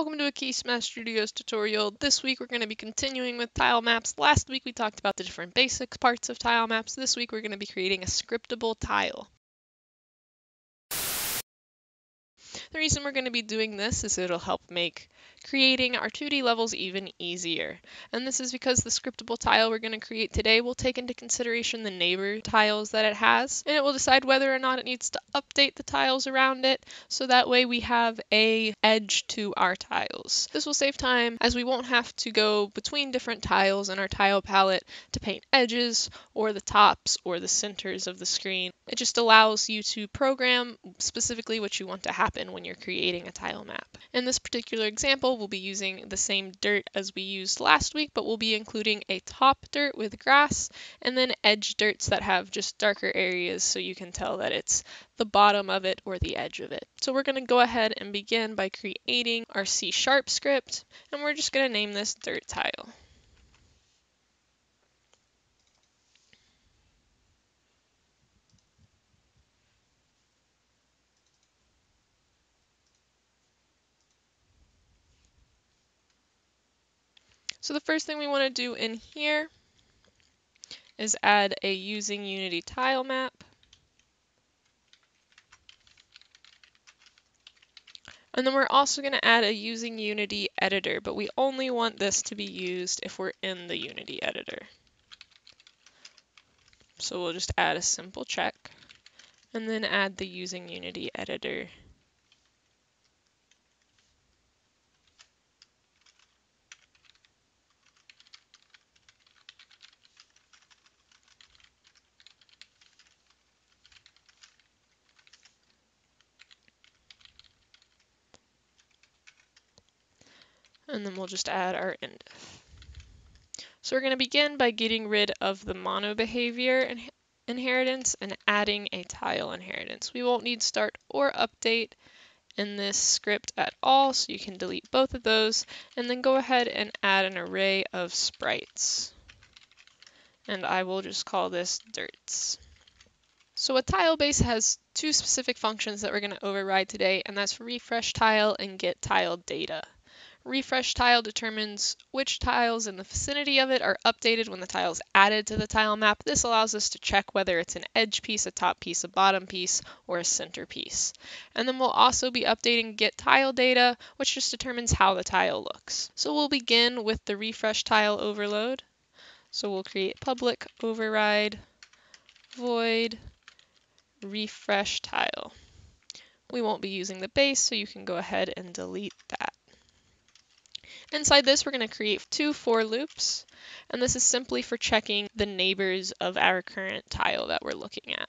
Welcome to a Keysmash Studios tutorial. This week we're going to be continuing with tile maps. Last week we talked about the different basic parts of tile maps. This week we're going to be creating a scriptable tile. The reason we're going to be doing this is it'll help make creating our 2D levels even easier. And this is because the scriptable tile we're going to create today will take into consideration the neighbor tiles that it has, and it will decide whether or not it needs to update the tiles around it, so that way we have a edge to our tiles. This will save time as we won't have to go between different tiles in our tile palette to paint edges or the tops or the centers of the screen. It just allows you to program specifically what you want to happen when you're creating a tile map. In this particular example, we'll be using the same dirt as we used last week, but we'll be including a top dirt with grass and then edge dirts that have just darker areas so you can tell that it's the bottom of it or the edge of it. So we're going to go ahead and begin by creating our C sharp script, and we're just going to name this dirt tile. So the first thing we want to do in here is add a using Unity tile map. And then we're also going to add a using Unity editor, but we only want this to be used if we're in the Unity editor. So we'll just add a simple check and then add the using Unity editor and then we'll just add our end. So we're going to begin by getting rid of the mono behavior in inheritance and adding a tile inheritance. We won't need start or update in this script at all, so you can delete both of those and then go ahead and add an array of sprites. And I will just call this dirts. So a tile base has two specific functions that we're going to override today, and that's refresh tile and get tile data. Refresh tile determines which tiles in the vicinity of it are updated when the tile is added to the tile map. This allows us to check whether it's an edge piece, a top piece, a bottom piece, or a center piece. And then we'll also be updating get tile data, which just determines how the tile looks. So we'll begin with the refresh tile overload. So we'll create public override void refresh tile. We won't be using the base, so you can go ahead and delete that. Inside this, we're going to create two for loops, and this is simply for checking the neighbors of our current tile that we're looking at.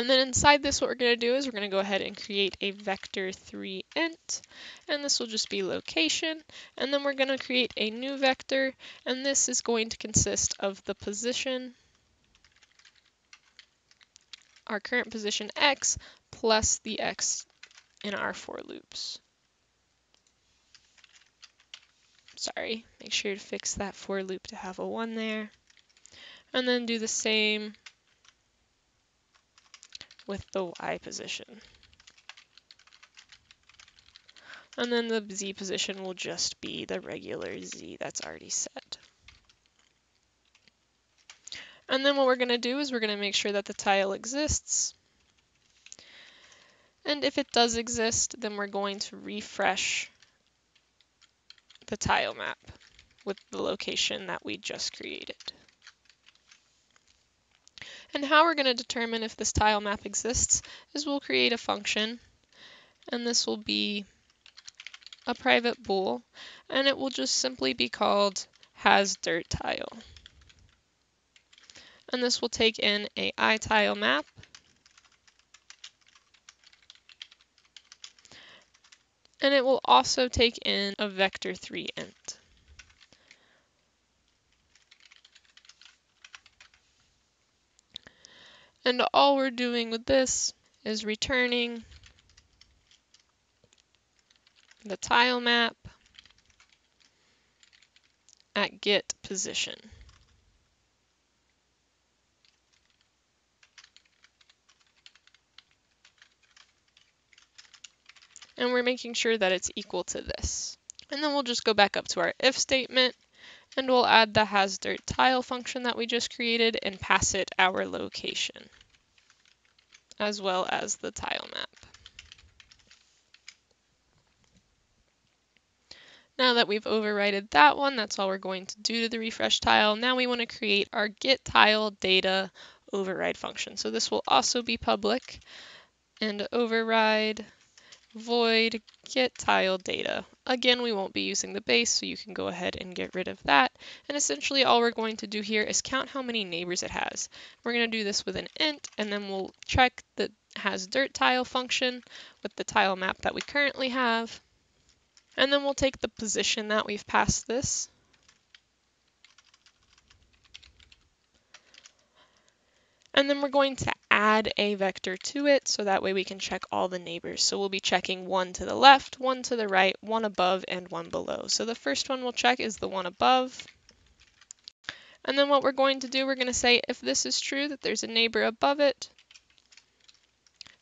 And then inside this, what we're going to do is we're going to go ahead and create a vector3 int, and this will just be location. And then we're going to create a new vector, and this is going to consist of the position, our current position x, plus the x in our for loops. Sorry, make sure to fix that for loop to have a 1 there. And then do the same with the Y position. And then the Z position will just be the regular Z that's already set. And then what we're going to do is we're going to make sure that the tile exists. And if it does exist, then we're going to refresh the tile map with the location that we just created. And how we're going to determine if this tile map exists is we'll create a function, and this will be a private bool, and it will just simply be called has dirt tile. And this will take in a iTile map, and it will also take in a vector3 int. And all we're doing with this is returning the tile map at get position. And we're making sure that it's equal to this. And then we'll just go back up to our if statement and we'll add the hasdirt tile function that we just created and pass it our location as well as the tile map. Now that we've overridden that one, that's all we're going to do to the refresh tile. Now we want to create our get tile data override function. So this will also be public and override void get tile data. Again, we won't be using the base, so you can go ahead and get rid of that. And essentially all we're going to do here is count how many neighbors it has. We're going to do this with an int, and then we'll check the hasdirt tile function with the tile map that we currently have. And then we'll take the position that we've passed this. And then we're going to add a vector to it so that way we can check all the neighbors. So we'll be checking one to the left, one to the right, one above, and one below. So the first one we'll check is the one above. And then what we're going to do, we're going to say if this is true, that there's a neighbor above it,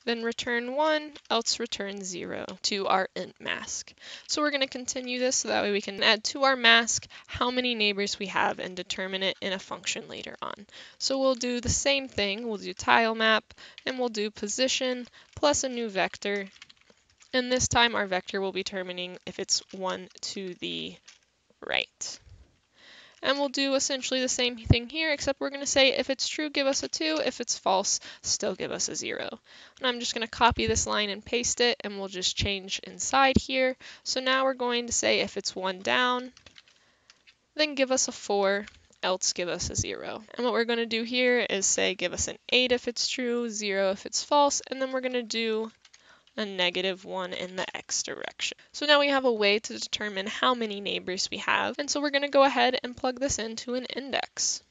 then return 1, else return 0 to our int mask. So we're going to continue this so that way we can add to our mask how many neighbors we have and determine it in a function later on. So we'll do the same thing, we'll do tile map, and we'll do position plus a new vector. And this time our vector will be determining if it's 1 to the right. And we'll do essentially the same thing here, except we're going to say if it's true, give us a 2. If it's false, still give us a 0. And I'm just going to copy this line and paste it, and we'll just change inside here. So now we're going to say if it's 1 down, then give us a 4, else give us a 0. And what we're going to do here is say give us an 8 if it's true, 0 if it's false, and then we're going to do a negative 1 in the x direction. So now we have a way to determine how many neighbors we have, and so we're going to go ahead and plug this into an index.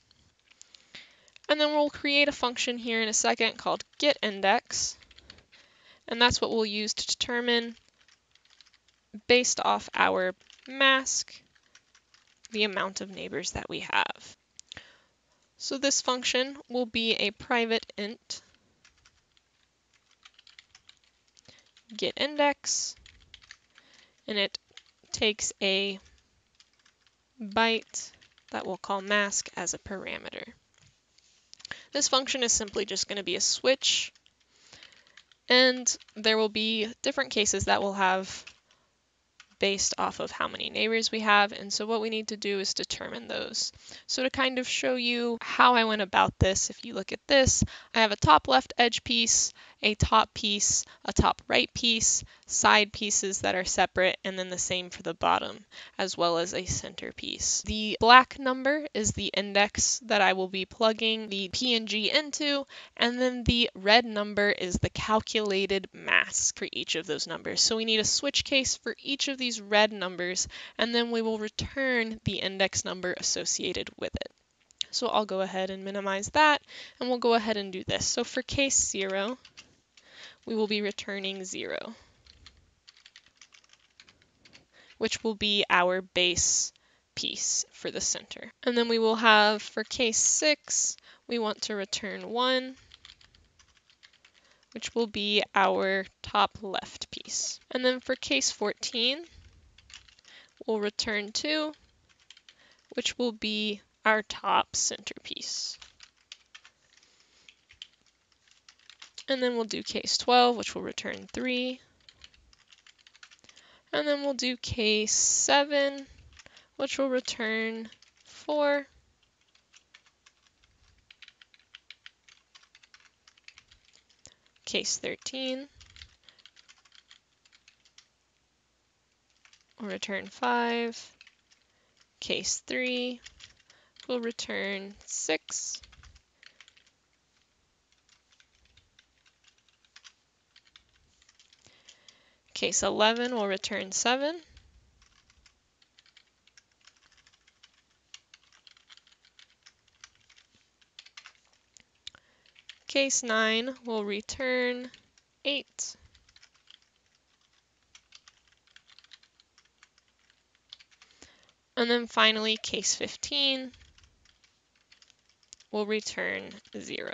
And then we'll create a function here in a second called getIndex, and that's what we'll use to determine, based off our mask, the amount of neighbors that we have. So this function will be a private int get index, and it takes a byte that we'll call mask as a parameter. This function is simply just going to be a switch, and there will be different cases that we'll have based off of how many neighbors we have. And so what we need to do is determine those. So to kind of show you how I went about this, if you look at this, I have a top left edge piece, a top piece, a top right piece, side pieces that are separate, and then the same for the bottom, as well as a center piece. The black number is the index that I will be plugging the PNG into, and then the red number is the calculated mask for each of those numbers. So we need a switch case for each of these red numbers, and then we will return the index number associated with it. So I'll go ahead and minimize that, and we'll go ahead and do this. So for case 0, we will be returning 0, which will be our base piece for the center. And then we will have, for case 6, we want to return 1, which will be our top left piece. And then for case 14, we'll return 2, which will be our top centerpiece. And then we'll do case 12, which will return 3. And then we'll do case 7, which will return 4. Case 13 will return 5. Case 3 will return 6. Case 11 will return 7. Case 9 will return 8. And then finally, case 15 will return 0.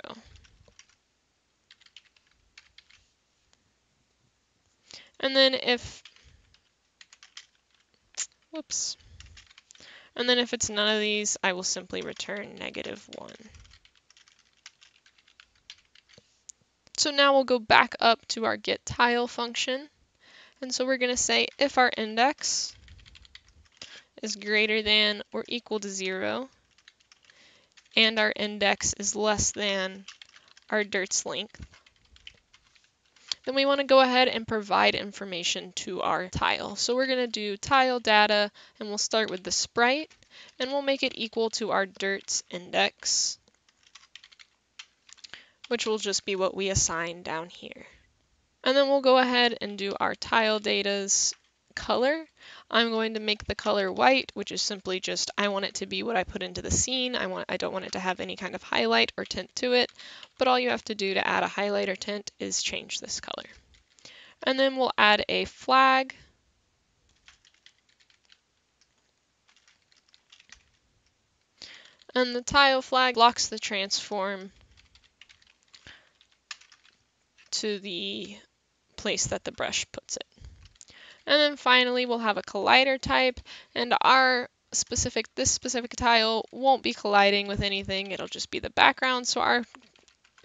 And then if, whoops, and then if it's none of these, I will simply return negative 1. So now we'll go back up to our get tile function. And so we're going to say if our index is greater than or equal to 0, and our index is less than our dirt's length, then we want to go ahead and provide information to our tile. So we're going to do tile data, and we'll start with the sprite, and we'll make it equal to our dirt's index which will just be what we assign down here. And then we'll go ahead and do our tile data's color. I'm going to make the color white, which is simply just I want it to be what I put into the scene. I want I don't want it to have any kind of highlight or tint to it, but all you have to do to add a highlight or tint is change this color. And then we'll add a flag. And the tile flag locks the transform to the place that the brush puts it. And then finally we'll have a collider type and our specific, this specific tile won't be colliding with anything, it'll just be the background, so our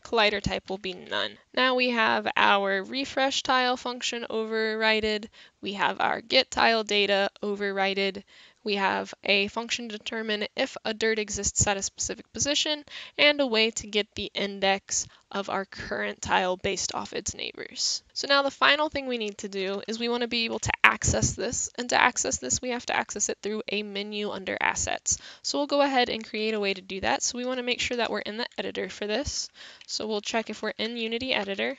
collider type will be none. Now we have our refresh tile function overridden, we have our get tile data overridden, we have a function to determine if a dirt exists at a specific position, and a way to get the index of our current tile based off its neighbors. So now the final thing we need to do is we want to be able to access this, and to access this we have to access it through a menu under Assets. So we'll go ahead and create a way to do that. So we want to make sure that we're in the editor for this. So we'll check if we're in Unity Editor.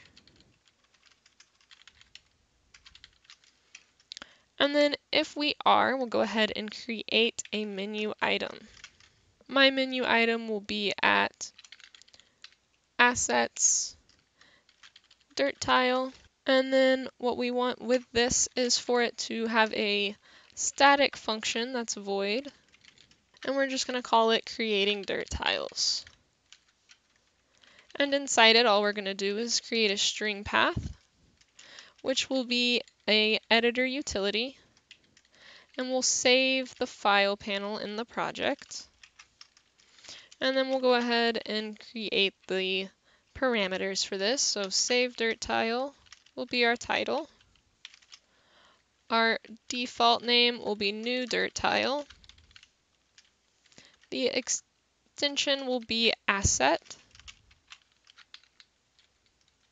And then if we are, we'll go ahead and create a menu item. My menu item will be at assets, dirt tile, and then what we want with this is for it to have a static function that's void, and we're just going to call it creating dirt tiles. And inside it, all we're going to do is create a string path, which will be a editor utility and we'll save the file panel in the project. And then we'll go ahead and create the parameters for this. So save dirt tile will be our title. Our default name will be new dirt tile. The extension will be asset.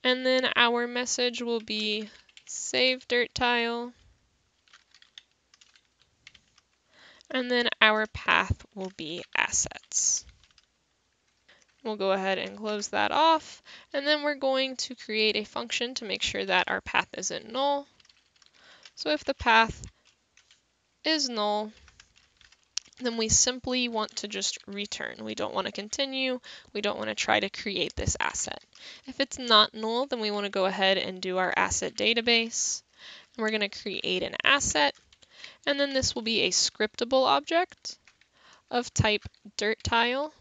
And then our message will be save dirt tile. And then our path will be assets. We'll go ahead and close that off. And then we're going to create a function to make sure that our path isn't null. So if the path is null, then we simply want to just return. We don't want to continue. We don't want to try to create this asset. If it's not null, then we want to go ahead and do our asset database. And we're going to create an asset. And then this will be a scriptable object of type dirt tile.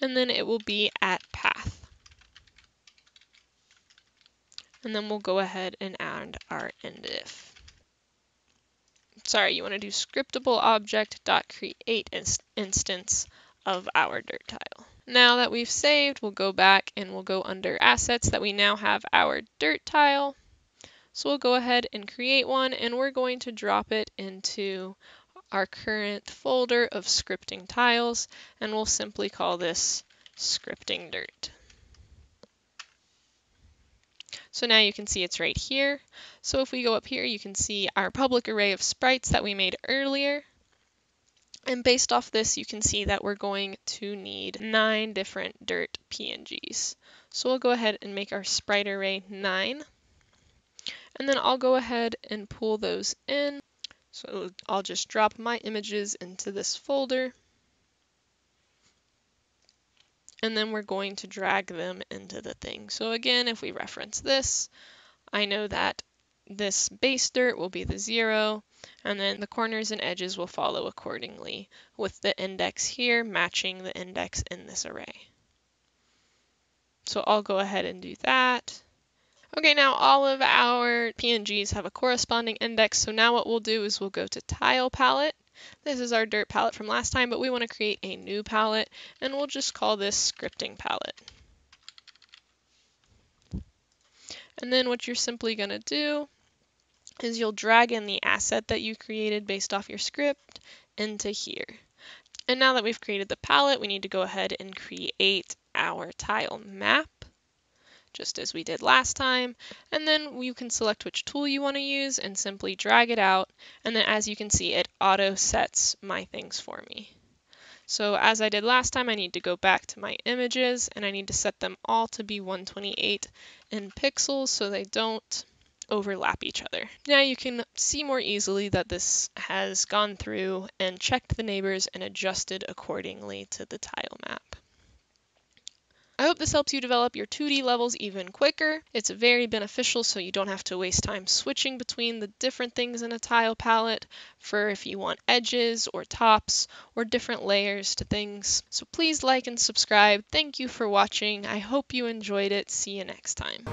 And then it will be at path. And then we'll go ahead and add our end if. Sorry, you want to do scriptable object dot create instance of our dirt tile. Now that we've saved, we'll go back and we'll go under assets that we now have our dirt tile. So we'll go ahead and create one and we're going to drop it into our current folder of scripting tiles and we'll simply call this scripting dirt. So now you can see it's right here. So if we go up here, you can see our public array of sprites that we made earlier. And based off this, you can see that we're going to need nine different dirt PNGs. So we'll go ahead and make our sprite array nine. And then I'll go ahead and pull those in. So I'll just drop my images into this folder. And then we're going to drag them into the thing. So again, if we reference this, I know that this base dirt will be the zero, and then the corners and edges will follow accordingly, with the index here matching the index in this array. So I'll go ahead and do that. Okay, now all of our PNGs have a corresponding index, so now what we'll do is we'll go to Tile Palette. This is our dirt palette from last time, but we want to create a new palette, and we'll just call this Scripting Palette. And then what you're simply going to do is you'll drag in the asset that you created based off your script into here. And now that we've created the palette, we need to go ahead and create our tile map just as we did last time. And then you can select which tool you want to use and simply drag it out. And then as you can see, it auto sets my things for me. So as I did last time, I need to go back to my images and I need to set them all to be 128 in pixels so they don't overlap each other. Now you can see more easily that this has gone through and checked the neighbors and adjusted accordingly to the tile map. I hope this helps you develop your 2D levels even quicker. It's very beneficial so you don't have to waste time switching between the different things in a tile palette for if you want edges or tops or different layers to things. So please like and subscribe. Thank you for watching. I hope you enjoyed it. See you next time.